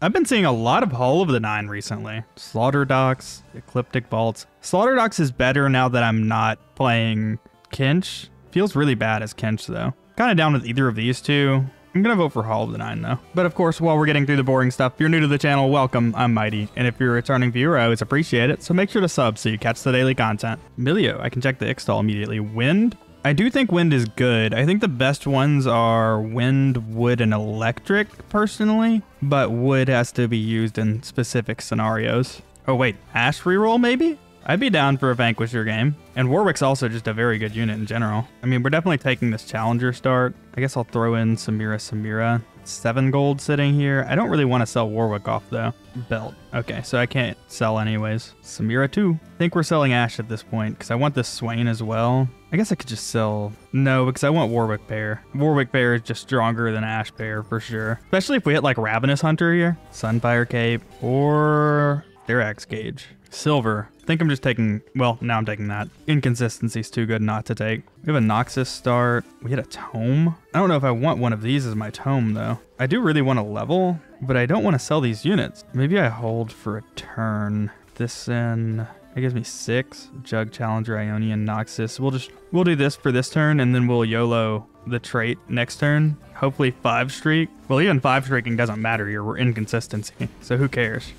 I've been seeing a lot of Hall of the Nine recently. Slaughter Docks, Ecliptic Bolts. Slaughter Docks is better now that I'm not playing Kinch. Feels really bad as Kinch though. Kind of down with either of these two. I'm gonna vote for Hall of the Nine though. But of course, while we're getting through the boring stuff, if you're new to the channel, welcome. I'm Mighty, and if you're a returning viewer, I always appreciate it. So make sure to sub so you catch the daily content. Milio, I can check the Ixtal immediately. Wind, I do think wind is good. I think the best ones are wind, wood, and electric, personally. But wood has to be used in specific scenarios. Oh wait, ash reroll maybe? I'd be down for a Vanquisher game. And Warwick's also just a very good unit in general. I mean, we're definitely taking this Challenger start. I guess I'll throw in Samira Samira. Seven gold sitting here. I don't really want to sell Warwick off though. Belt. Okay, so I can't sell anyways. Samira too. I think we're selling Ash at this point because I want this Swain as well. I guess I could just sell... No, because I want Warwick Bear. Warwick Bear is just stronger than Ash Bear for sure. Especially if we hit like Ravenous Hunter here. Sunfire Cape or Sterak's Gage. Silver. I think I'm just taking, well, now I'm taking that. Inconsistency's too good not to take. We have a Noxus start. We had a Tome. I don't know if I want one of these as my Tome, though. I do really want to level, but I don't want to sell these units. Maybe I hold for a turn. This in... That gives me six. Jug Challenger, Ionian, Noxus. We'll just, we'll do this for this turn, and then we'll YOLO the trait next turn. Hopefully five streak. Well, even five streaking doesn't matter here. We're inconsistency, so who cares?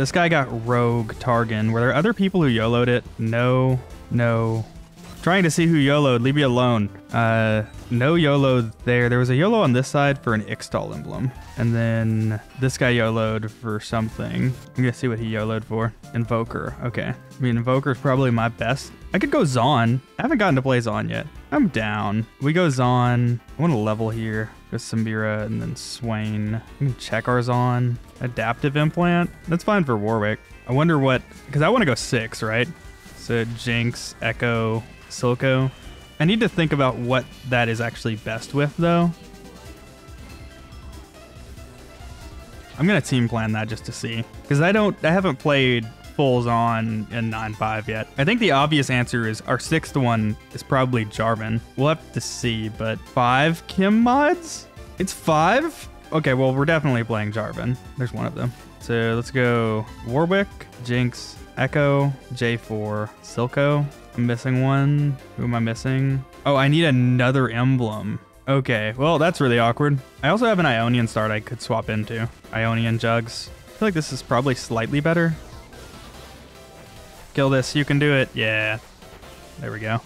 This guy got Rogue Targon. Were there other people who YOLO'd it? No, no. Trying to see who YOLO'd. Leave me alone. Uh, no YOLO there. There was a YOLO on this side for an Ixtal emblem. And then this guy YOLO'd for something. I'm gonna see what he YOLO'd for. Invoker. Okay. I mean, Invoker's probably my best. I could go Zaun. I haven't gotten to play Zaun yet. I'm down. We go Zaun. I want to level here. Go Samira and then Swain. Check our Zaun. Adaptive implant. That's fine for Warwick. I wonder what, because I want to go six, right? So Jinx, Ekko, Silco. I need to think about what that is actually best with, though. I'm gonna team plan that just to see, because I don't, I haven't played fulls on in 9.5 yet. I think the obvious answer is our sixth one is probably Jarvan. We'll have to see, but five chem mods? It's five? Okay, well, we're definitely playing Jarvan. There's one of them. So let's go Warwick, Jinx, Ekko, J4, Silco. I'm missing one. Who am I missing? Oh, I need another emblem. Okay, well, that's really awkward. I also have an Ionian start I could swap into. Ionian Jugs. I feel like this is probably slightly better. Kill this. You can do it. Yeah. There we go.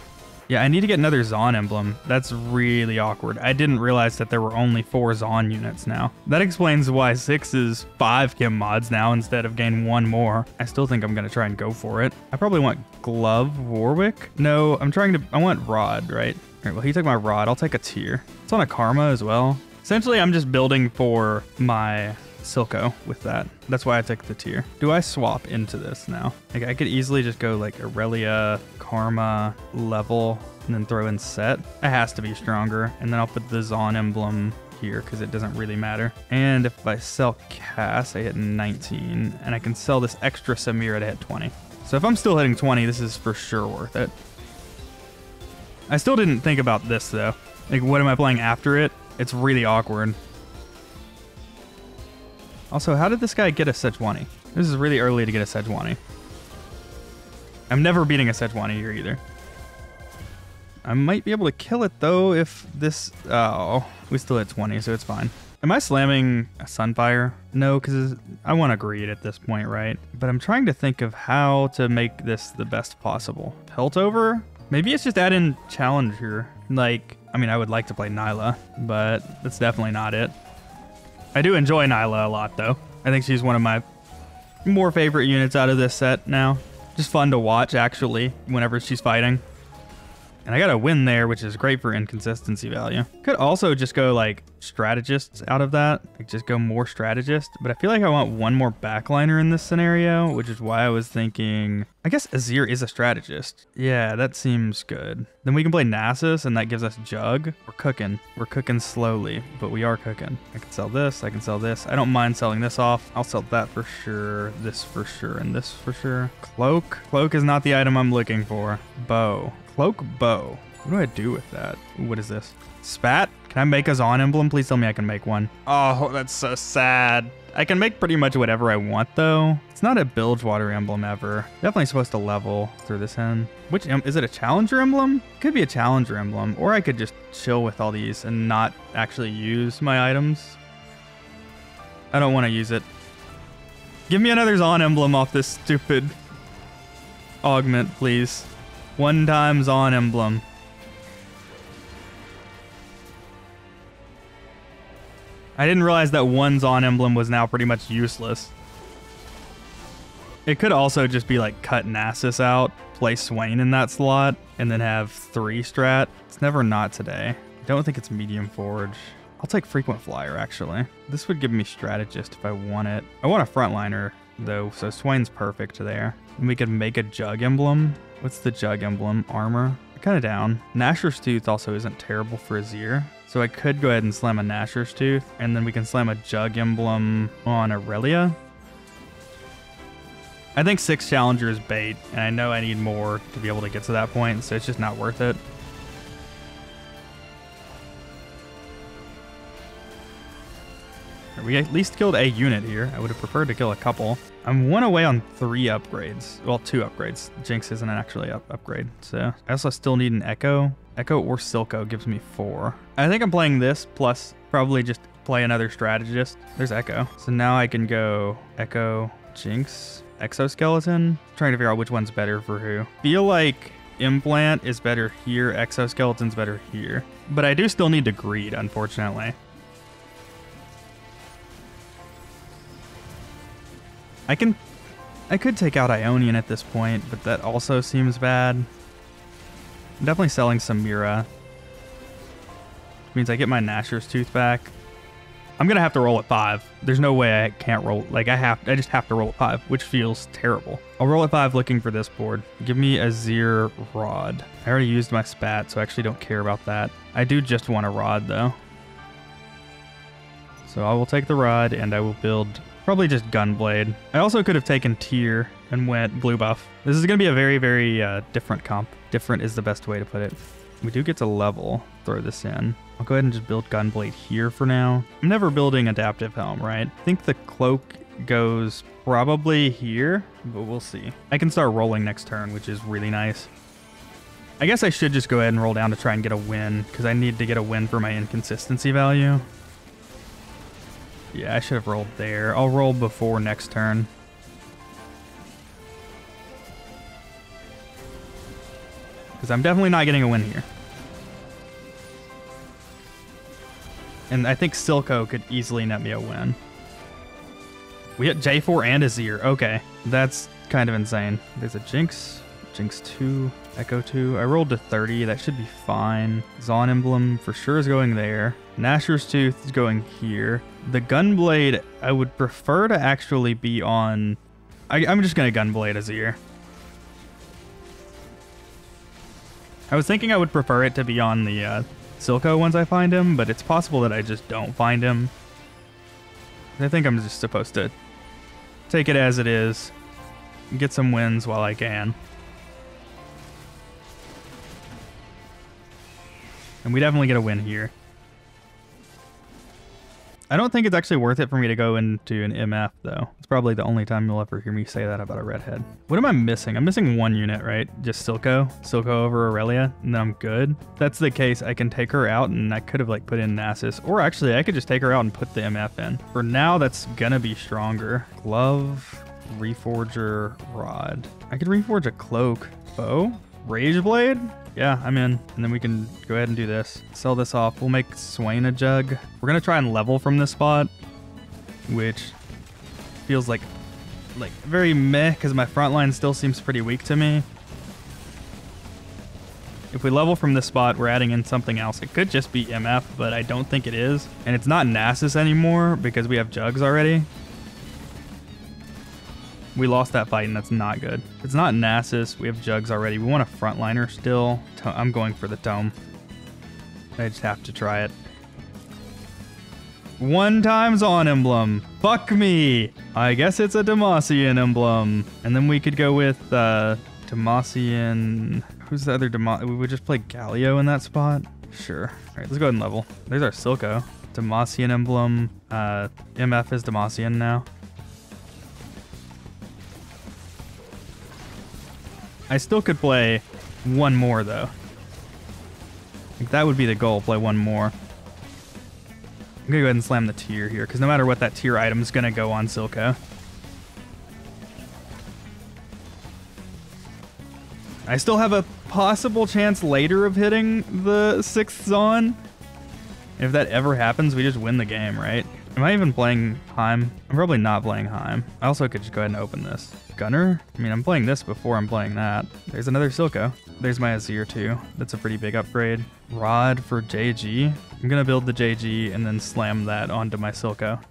Yeah, I need to get another Zaun emblem. That's really awkward. I didn't realize that there were only four Zaun units now. That explains why six is five chem mods now instead of gain one more. I still think I'm gonna try and go for it. I probably want Glove Warwick. No, I'm trying to, I want Rod, right? All right, well, he took my Rod. I'll take a tear. It's on a Karma as well. Essentially, I'm just building for my Silco with that. That's why I took the tear. Do I swap into this now? Like I could easily just go like Aurelia, Karma, level, and then throw in Sett. It has to be stronger. And then I'll put the Zaun emblem here because it doesn't really matter. And if I sell Cass, I hit 19, and I can sell this extra Samira to hit 20. So if I'm still hitting 20, this is for sure worth it. I still didn't think about this though. Like, what am I playing after it? It's really awkward. Also, how did this guy get a Sejuani? This is really early to get a Sejuani. I'm never beating a Sejuani here either. I might be able to kill it though if this... Oh, we still hit 20, so it's fine. Am I slamming a Sunfire? No, because I want to greed at this point, right? But I'm trying to think of how to make this the best possible. Piltover? Maybe it's just add in Challenger. Like, I mean, I would like to play Nilah, but that's definitely not it. I do enjoy Nilah a lot, though. I think she's one of my more favorite units out of this set now. Just fun to watch, actually, whenever she's fighting. And I got a win there, which is great for inconsistency value. Could also just go like strategists out of that, like just go more strategist. But I feel like I want one more backliner in this scenario, which is why I was thinking, I guess Azir is a strategist. Yeah, that seems good. Then we can play Nasus and that gives us Jug. We're cooking. We're cooking slowly, but we are cooking. I can sell this, I can sell this. I don't mind selling this off. I'll sell that for sure, this for sure, and this for sure. Cloak. Cloak is not the item I'm looking for. Bow. Cloak bow. What do I do with that? What is this? Spat? Can I make a Zaun emblem? Please tell me I can make one. Oh, that's so sad. I can make pretty much whatever I want though. It's not a Bilgewater emblem ever. Definitely supposed to level through this end. Which is it a challenger emblem? Could be a challenger emblem, or I could just chill with all these and not actually use my items. I don't want to use it. Give me another Zaun emblem off this stupid augment, please. One times on emblem. I didn't realize that one's on emblem was now pretty much useless. It could also just be like cut Nasus out, play Swain in that slot, and then have three strat. It's never not today. I don't think it's medium forge. I'll take frequent flyer actually. This would give me strategist if I want it. I want a frontliner though, so Swain's perfect there. And we could make a jug emblem. What's the jug emblem? Armor. Kind of down. Nashor's Tooth also isn't terrible for Azir. So I could go ahead and slam a Nashor's Tooth, and then we can slam a Jug Emblem on Aurelia. I think six Challenger is bait, and I know I need more to be able to get to that point, so it's just not worth it. We at least killed a unit here. I would have preferred to kill a couple. I'm one away on three upgrades. Well, two upgrades. Jinx isn't actually up upgrade, so I also still need an Ekko. Ekko or Silco gives me four. I think I'm playing this plus probably just play another strategist. There's Ekko. So now I can go Ekko, Jinx, Exoskeleton. trying to figure out which one's better for who. Feel like Implant is better here, Exoskeleton's better here. But I do still need to Greed, unfortunately. I can... I could take out Ionian at this point, but that also seems bad. I'm definitely selling Samira. Means I get my Nashor's Tooth back. I'm gonna have to roll at five. There's no way I can't roll. Like I have, I just have to roll at five, which feels terrible. I'll roll at five, looking for this board. Give me Azir Rod. I already used my spat, so I actually don't care about that. I do just want a rod though. So I will take the rod and I will build probably just Gunblade. I also could have taken Tear and went blue buff. This is gonna be a very, very uh, different comp. Different is the best way to put it. We do get to level, throw this in. I'll go ahead and just build Gunblade here for now. I'm never building Adaptive Helm, right? I think the Cloak goes probably here, but we'll see. I can start rolling next turn, which is really nice. I guess I should just go ahead and roll down to try and get a win, because I need to get a win for my inconsistency value. Yeah, I should have rolled there. I'll roll before next turn. Because I'm definitely not getting a win here. And I think Silco could easily net me a win. We hit J4 and Azir. Okay, that's kind of insane. There's a Jinx, Jinx 2, Ekko 2. I rolled to 30. That should be fine. Zaun Emblem for sure is going there. Nashor's Tooth is going here. The Gunblade, I would prefer to actually be on... I, am just going to Gunblade Azir. I was thinking I would prefer it to be on the uh, Silco once I find him, but it's possible that I just don't find him. I think I'm just supposed to take it as it is, get some wins while I can. And we definitely get a win here. I don't think it's actually worth it for me to go into an MF, though. It's probably the only time you'll ever hear me say that about a redhead. What am I missing? I'm missing one unit, right? Just Silco? Silco over Aurelia, and then I'm good? If that's the case, I can take her out, and I could have, like, put in Nasus. Or actually, I could just take her out and put the MF in. For now, that's gonna be stronger. Glove, Reforger, Rod. I could Reforge a Cloak. Bow? Rage Blade? Yeah, I'm in. And then we can go ahead and do this. Sell this off. We'll make Swain a jug. We're going to try and level from this spot, which feels like like very meh because my front line still seems pretty weak to me. If we level from this spot, we're adding in something else. It could just be MF, but I don't think it is. And it's not Nasus anymore because we have Jugs already. We lost that fight, and that's not good. It's not Nasus. We have Jugs already. We want a frontliner still. I'm going for the Tome. I just have to try it. One times on emblem. Fuck me. I guess it's a Demacian emblem. And then we could go with uh, Demacian. Who's the other Demacian? We would just play Galio in that spot. Sure. All right, let's go ahead and level. There's our Silco. Demacian emblem. Uh, MF is Demacian now. I still could play one more though. Like, that would be the goal, play one more. I'm gonna go ahead and slam the tear here, because no matter what, that tear item is gonna go on Silco. I still have a possible chance later of hitting the sixth Zaun. If that ever happens, we just win the game, right? Am I even playing Heim? I'm probably not playing Heim. I also could just go ahead and open this. Gunner? I mean, I'm playing this before I'm playing that. There's another Silco. There's my Azir too. That's a pretty big upgrade. Rod for JG. I'm gonna build the JG and then slam that onto my Silco.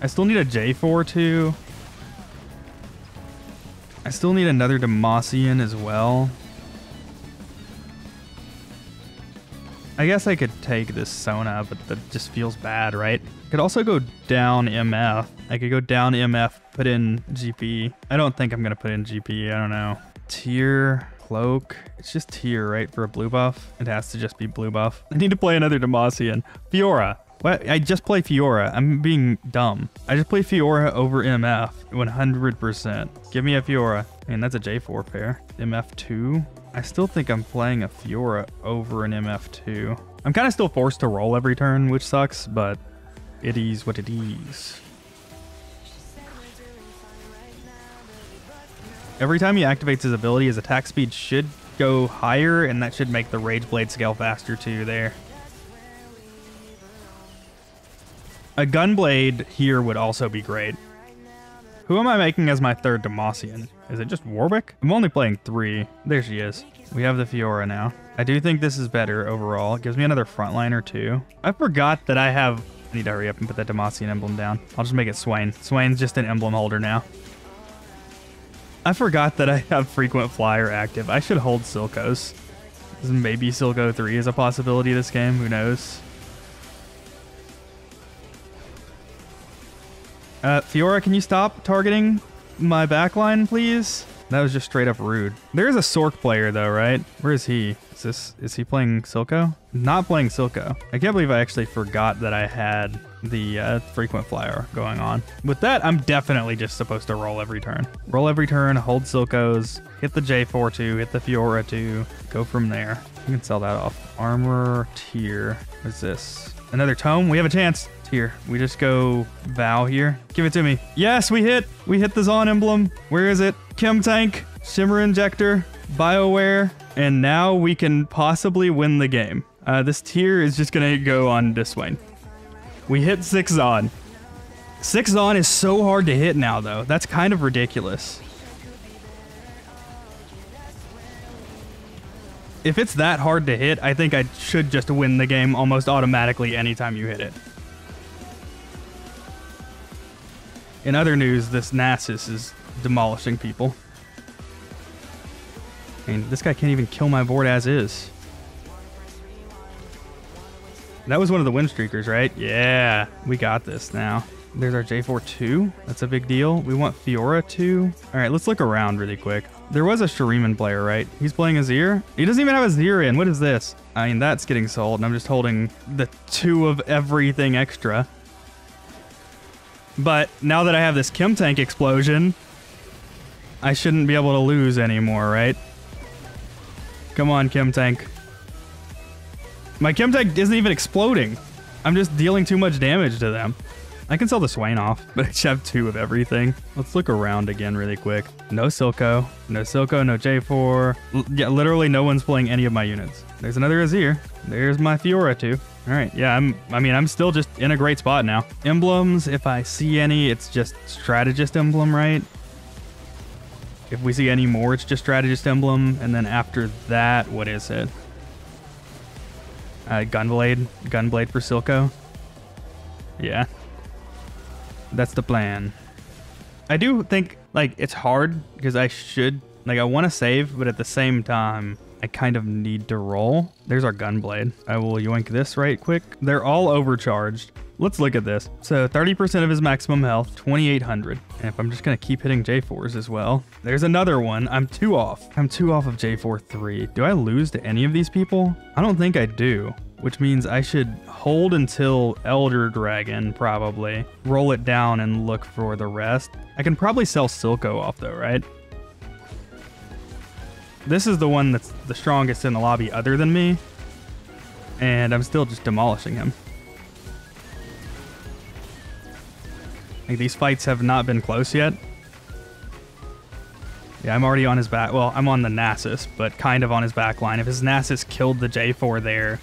I still need a J4 too. I still need another Demacian as well. I guess I could take this Sona, but that just feels bad, right? I could also go down MF. I could go down MF, put in GP. I don't think I'm gonna put in GP, I don't know. Tear, cloak. It's just tear, right, for a blue buff? It has to just be blue buff. I need to play another Demacian. Fiora. What? I just play Fiora. I'm being dumb. I just play Fiora over MF 100%. Give me a Fiora. I mean, that's a J4 pair. MF2. I still think I'm playing a Fiora over an MF2. I'm kind of still forced to roll every turn, which sucks, but it is what it is. Every time he activates his ability, his attack speed should go higher, and that should make the Rage Blade scale faster too there. A Gunblade here would also be great. Who am I making as my third Demacian? Is it just Warwick? I'm only playing three. There she is. We have the Fiora now. I do think this is better overall. It gives me another frontliner too. I forgot that I have... I need to hurry up and put that Demacian emblem down. I'll just make it Swain. Swain's just an emblem holder now. I forgot that I have frequent flyer active. I should hold Silcos. Maybe Silco 3 is a possibility this game. Who knows? Uh, Fiora, can you stop targeting my backline, please? That was just straight up rude. There is a Sork player though, right? Where is he? Is this is he playing Silco? Not playing Silco. I can't believe I actually forgot that I had the uh, frequent flyer going on. With that, I'm definitely just supposed to roll every turn. Roll every turn, hold Silcos, hit the J4 2, hit the Fiora 2, go from there. You can sell that off. Armor tear. What's this? Another tome? We have a chance. Here, we just go Vow here. Give it to me. Yes, we hit. We hit the Zaun emblem. Where is it? Chem Tank, Shimmer Injector, BioWare, and now we can possibly win the game. Uh, this tear is just gonna go on this way. We hit 6 Zaun. 6 Zaun is so hard to hit now, though. That's kind of ridiculous. If it's that hard to hit, I think I should just win the game almost automatically anytime you hit it. In other news, this Nasus is demolishing people. I mean, this guy can't even kill my board as is. That was one of the win streakers, right? Yeah, we got this now. There's our J4 2. That's a big deal. We want Fiora 2. All right, let's look around really quick. There was a Shuriman player, right? He's playing Azir. He doesn't even have Azir in. What is this? I mean, that's getting sold, and I'm just holding the two of everything extra. But now that I have this Chem Tank explosion, I shouldn't be able to lose anymore, right? Come on, Chem Tank. My Chem Tank isn't even exploding. I'm just dealing too much damage to them. I can sell the Swain off, but I should have two of everything. Let's look around again really quick. No Silco, no Silco, no J4. L yeah, literally no one's playing any of my units. There's another Azir. There's my Fiora too. All right, yeah, I'm. I mean, I'm still just in a great spot now. Emblems, if I see any, it's just strategist emblem, right? If we see any more, it's just strategist emblem, and then after that, what is it? Uh, Gunblade, Gunblade for Silco. Yeah, that's the plan. I do think like it's hard because I should like I want to save, but at the same time, I kind of need to roll. There's our Gunblade. I will yoink this right quick. They're all overcharged. let's look at this. So 30% of his maximum health, 2800. And if I'm just gonna keep hitting J4s as well, there's another one. I'm two off. I'm two off of J4 3. Do I lose to any of these people? I don't think I do which means I should hold until Elder Dragon, probably. Roll it down and look for the rest. I can probably sell Silco off though, right? This is the one that's the strongest in the lobby other than me. And I'm still just demolishing him. Like these fights have not been close yet. Yeah, I'm already on his back. Well, I'm on the Nasus, but kind of on his back line. If his Nasus killed the J4 there,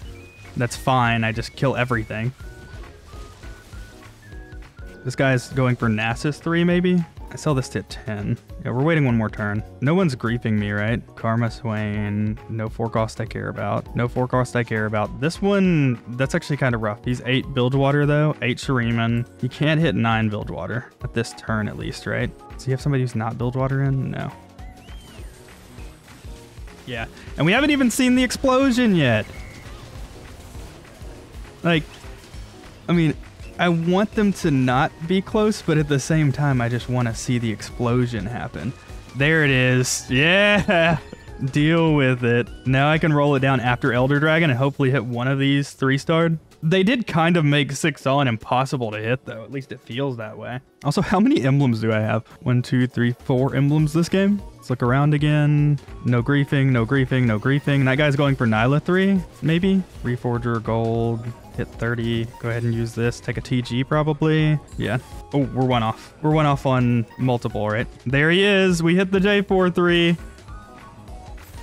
that's fine. I just kill everything. This guy's going for Nasus 3, maybe? I sell this to 10. Yeah, we're waiting one more turn. No one's griefing me, right? Karma Swain, no four forecast I care about. No four forecast I care about. This one, that's actually kind of rough. He's 8 Bilgewater, though. 8 Shuriman. He can't hit 9 Bilgewater. At this turn, at least, right? Does he have somebody who's not Bilgewater in? No. Yeah. And we haven't even seen the explosion yet. Like, I mean, I want them to not be close, but at the same time, I just want to see the explosion happen. There it is. Yeah. Deal with it. Now I can roll it down after Elder Dragon and hopefully hit one of these three starred. They did kind of make six on impossible to hit though. At least it feels that way. Also, how many emblems do I have? One, two, three, four emblems this game. Let's look around again. No griefing, no griefing, no griefing. That guy's going for Nilah 3, maybe? Reforger Gold, hit 30. Go ahead and use this. Take a TG probably. Yeah. Oh, we're one off. We're one off on multiple, right? There he is. We hit the J43.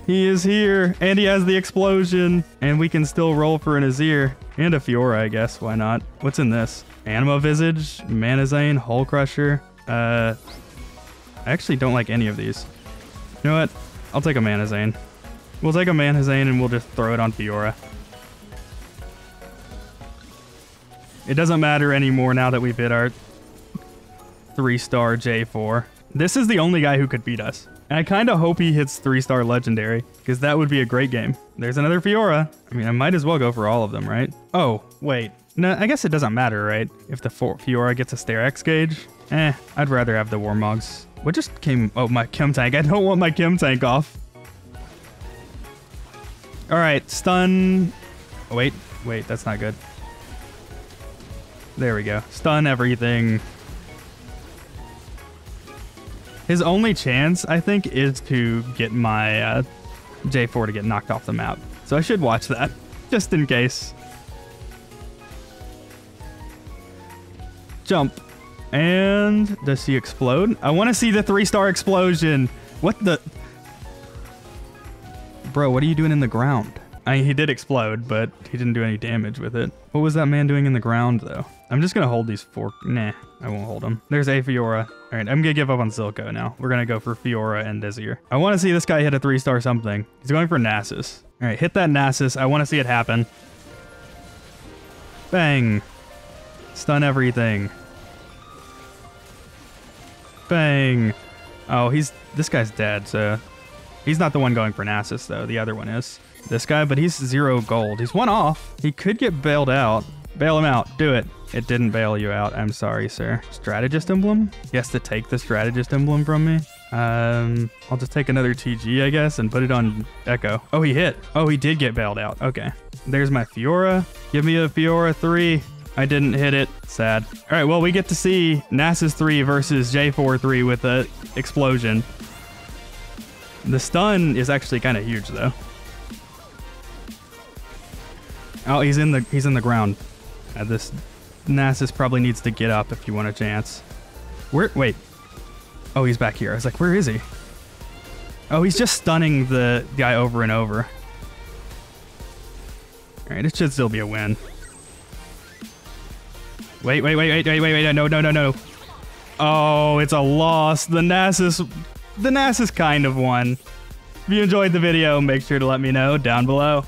He is here, and he has the explosion, and we can still roll for an Azir. And a Fiora, I guess. Why not? What's in this? Anima Visage, Manazane, Hull Crusher. Uh, I actually don't like any of these. You know what? I'll take a Manazane. We'll take a Manazane and we'll just throw it on Fiora. It doesn't matter anymore now that we've hit our three-star J4. This is the only guy who could beat us. And I kind of hope he hits three-star legendary, because that would be a great game. There's another Fiora. I mean, I might as well go for all of them, right? Oh, wait. No, I guess it doesn't matter, right? If the Fiora gets a Sterak's Gage. Eh, I'd rather have the Warmogs. What just came? Oh, my Chem Tank. I don't want my Chem Tank off. All right, stun. Oh, wait, wait, that's not good. There we go. Stun everything. His only chance, I think, is to get my uh, J4 to get knocked off the map. So I should watch that, just in case. Jump. And does he explode? I want to see the three-star explosion. What the... Bro, what are you doing in the ground? I mean, he did explode, but he didn't do any damage with it. What was that man doing in the ground, though? I'm just to hold these four. Nah, I won't hold them. There's a Fiora. All right, I'm to give up on Silco now. We're to go for Fiora and Dizzier. I want to see this guy hit a three-star something. He's going for Nasus. All right, hit that Nasus. I want to see it happen. Bang. Stun everything. Bang. Oh, he's... This guy's dead, so... He's not the one going for Nasus, though. The other one is. This guy, but he's zero gold. He's one off. He could get bailed out. Bail him out. Do it. It didn't bail you out. I'm sorry, sir. Strategist emblem? He has to take the strategist emblem from me. Um, I'll just take another TG, I guess, and put it on Ekko. Oh, he hit. Oh, he did get bailed out. Okay. There's my Fiora. Give me a Fiora 3. I didn't hit it. Sad. All right, well, we get to see Nasus 3 versus J4 3 with a explosion. The stun is actually kind of huge, though. Oh, he's in the he's in the ground. Uh, this Nasus probably needs to get up if you want a chance. Where? Wait. Oh, he's back here. I was like, where is he? Oh, he's just stunning the guy over and over. All right, it should still be a win. Wait, wait, wait, wait, wait, wait, wait, no, no, no, no. Oh, it's a loss. The Nasus, the Nasus kind of won. If you enjoyed the video, make sure to let me know down below.